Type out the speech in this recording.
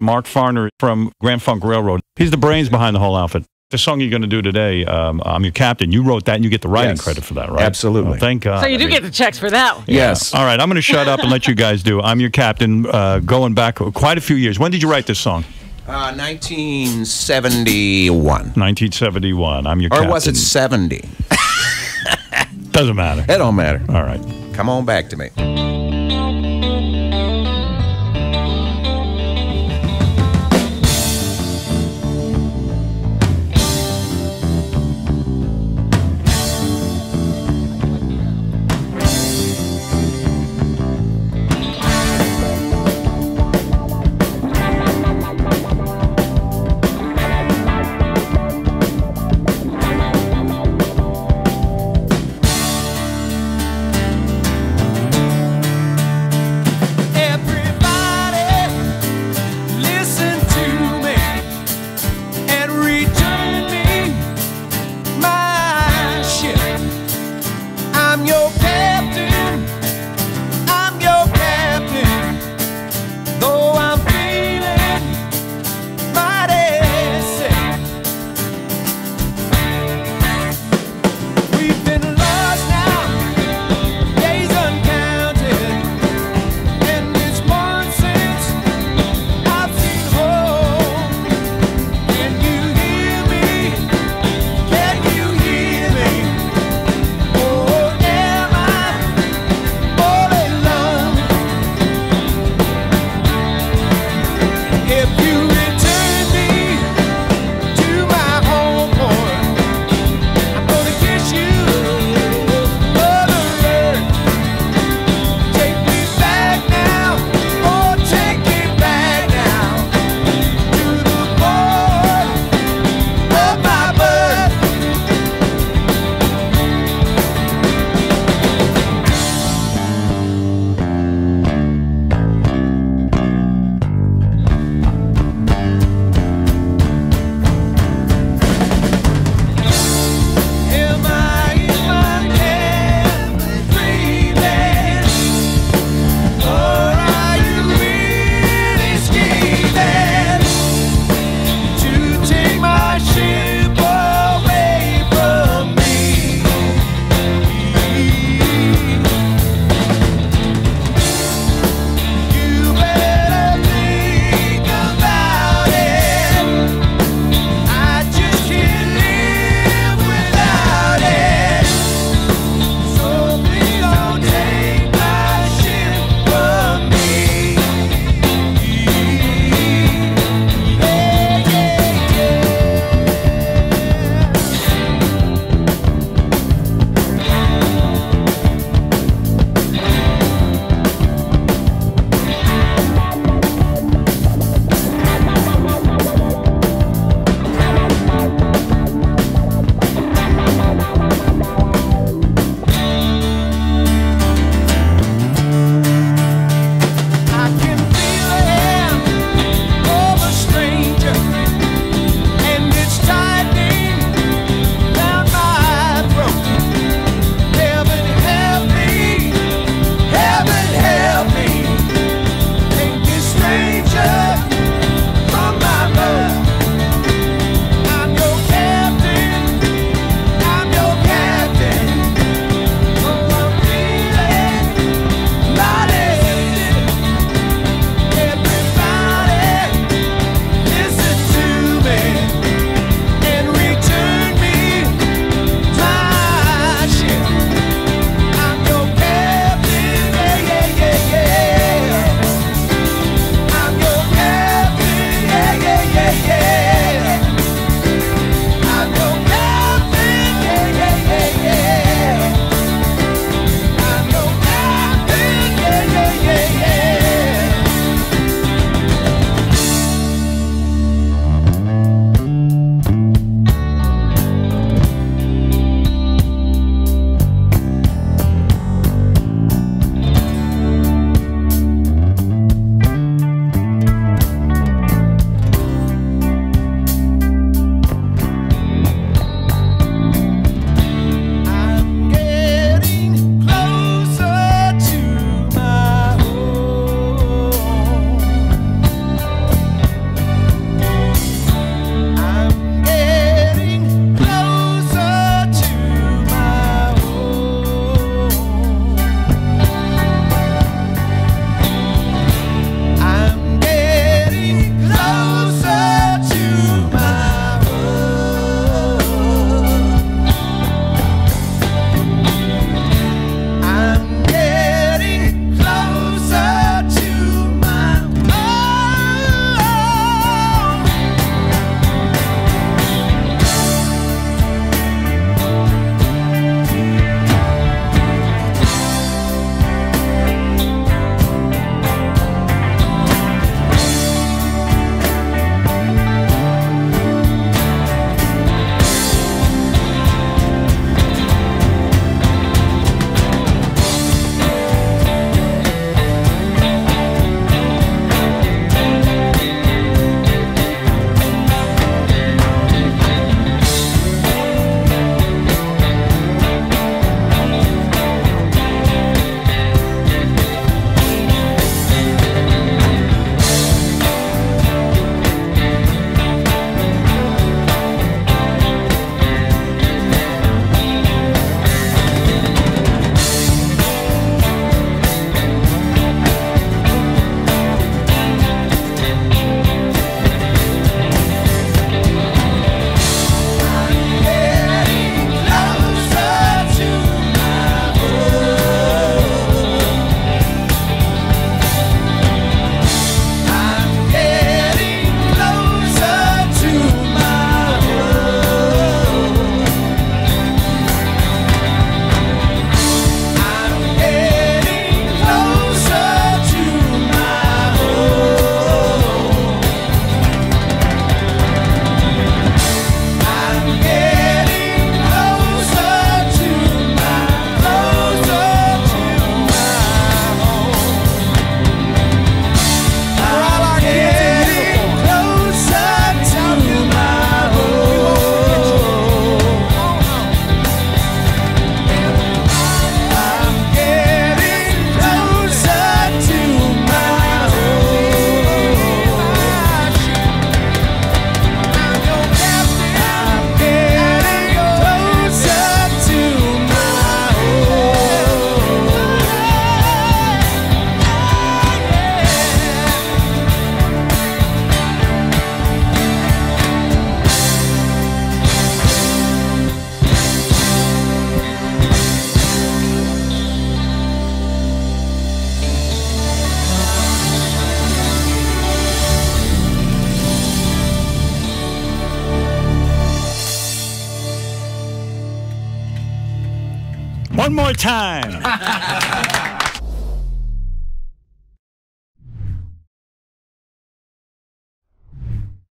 Mark Farner from Grand Funk Railroad. He's the brains behind the whole outfit. The song you're going to do today, um, I'm Your Captain, you wrote that and you get the writing Yes. credit for that, right? Absolutely. Oh, thank God. So you I do mean- get the checks for that one. Yes. All right, I'm going to shut up and let you guys do. I'm Your Captain, uh, going back quite a few years. When did you write this song? Uh, 1971. 1971. I'm Your captain. Or Captain. was it 70? Doesn't matter. It don't matter. All right. Come on back to me. One more time.